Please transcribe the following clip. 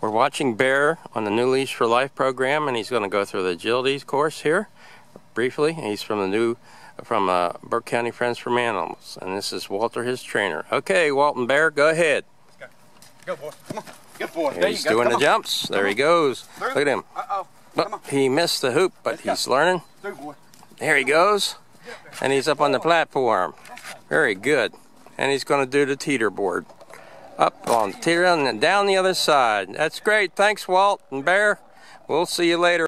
We're watching Bear on the New Leash for Life program, and he's going to go through the agility course here briefly. He's from the new from uh, Burke County Friends from Animals, and this is Walter, his trainer. Okay, Walton Bear, go ahead. Go, boy. Come on. Good boy. There He's you go. doing Come the on. jumps. There Come he goes. Through. Look at him. Uh-oh. Look, he missed the hoop, but Let's go. he's learning. Through, boy. There he goes. And he's up on the platform. Very good. And he's going to do the teeter board. Up on teeter and down the other side. That's great. Thanks, Walt and Bear. We'll see you later.